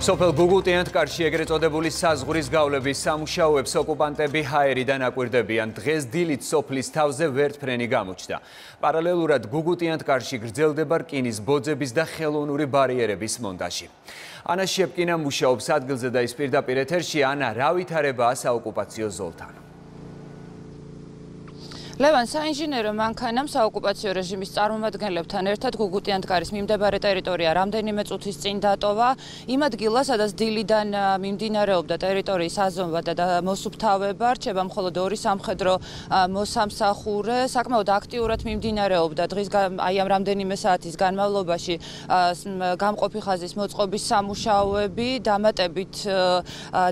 სოფელ გუგუტიანთკარში ეგრეთ წოდებული საზღურის გავლების სამუშაოებს ოკუპანტები ჰაერიდან აკვირდებიან. დღეს დილით სოფლის თავზე ვერტფრენი გამოჩნდა. პარალელურად გუგუტიანთკარში გრძელდება რკინის ბოძების და ხელოვნური ბარიერების მონტაჟი. ანა შეპკინა მუშაობს ადგილზე და ის პირდაპირ ეთერში. ანა, რა ვითარებაა საოკუპაციო ზოლთან? ლევან საინჟინერო მანქანამ საოკუპაციო რეჟიმის წარმომადგენლებთან ერთად გუგუტიანთკარის მიმდებარე ტერიტორია რამდენიმე წუთის წინ დატოვა. იმ ადგილას სადაც დილიდან მიმდინარეობდა ტერიტორიის აზომვა და მოსუფთავება რჩება მხოლოდ ორი სამხედრო მოსამსახურე. საკმაოდ აქტიურად მიმდინარეობდა დღის აი ამ რამდენიმე საათის განმავლობაში გამყოფი ხაზის მოწყობის სამუშაოები. დამატებით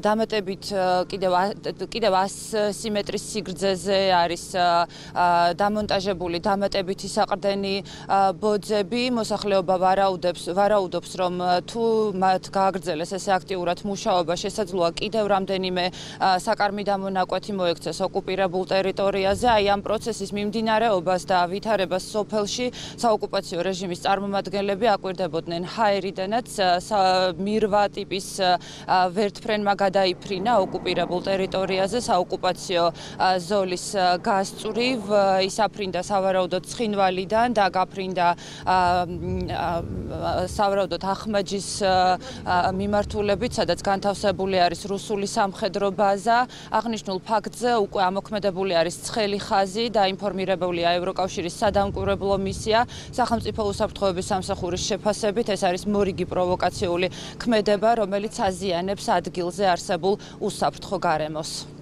დამატებით კიდევ კიდევ 100 სიმეტრის სიგრძეზე არის დამონტაჟებული დამატებითი საყრდენი ბოძები მოსახლეობა ვარაუდებს ვარაუდობს რომ თუ მათ გააგრძელეს ესე აქტიურად მუშაობა შესაძლოა კიდევ რამდენიმე საკარმი დამონაკვეთი მოექცეს ოკუპირებულ ტერიტორიაზე. აი ამ პროცესის მიმდინარეობას და ვითარებას სოფელში საოკუპაციო რეჟიმის წარმომადგენლები აკვირდებოდნენ. ჰაერიდანაც მირვა ტიპის ვერტფრენმა გადაიფრინა ოკუპირებულ ტერიტორიაზე საოკუპაციო ზოლის გასწური ხრივ ისაფრინდა სავარაუდოდ ცხინვალიდან და გაფრინდა სავარაუდოდ ახმაჯის მიმართულებით, სადაც განთავსებული არის რუსული სამხედრო ბაზა. აღნიშნულ ფაქტზე უკვე ამოქმედებული არის ცხელი ხაზი და ინფორმირებულია ევროკავშირის სადამკვირვებლო მისია სახელმწიფო უსაფრთხოების სამსახურის შეფასებით. ეს არის მორიგი პროვოკაციული ქმედება, რომელიც აზიანებს ადგილზე არსებულ უსაფრთხო გარემოს.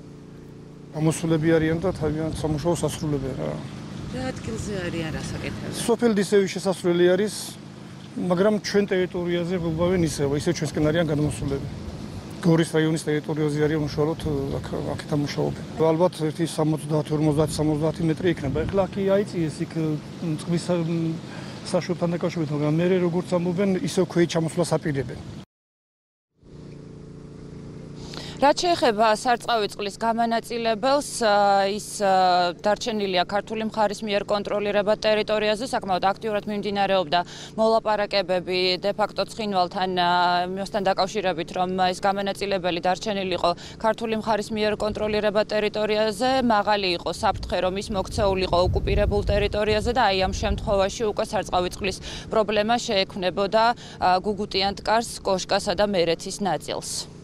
ამოსულები არიან და თავიანთ სამუშაოს ასრულებენ რა. რა ადგილზე არიან რასაკეთებენ? სოფელდისევი შესასვლელი არის, მაგრამ ჩვენ ტერიტორიაზე უბავენ ისევ, ისე ჩვენსკენ არიან გადმოსულები. გორის რაიონის ტერიტორიაზე არიან უშუალოდ აქ აქეთ ამუშაობენ. ალბათ 1 70 50 70 მეტრი იქნება. ეხლა აქ აიწიეს იქ წყლის საშუალთან დაკავშირებით, მაგრამ მე როგორც ამობენ, ისევ ქვეით ჩამოსვლას აპირებენ. რაც შეეხება სარწყავი წყლის გამანაწილებელს, ის დარჩენილია ქართული მხარის მიერ კონტროლირება ტერიტორიაზე, საკმაოდ აქტიურად მიმდინარეობდა მოლაპარაკებები დე-ფაქტო ცხინვალთან მოსთან დაკავშირებით, რომ ეს გამანაწილებელი დარჩენილიყო ქართული მხარის მიერ კონტროლირება ტერიტორიაზე, მაღალი იყო საფრთხე, რომ ის მოქცეულიყო ოკუპირებულ ტერიტორიაზე და აი ამ შემთხვევაში უკვე სარწყავი წყლის პრობლემა შეექმნებოდა გუგუტიანტკარს, კოშკასა და მერეთის ნაწილს.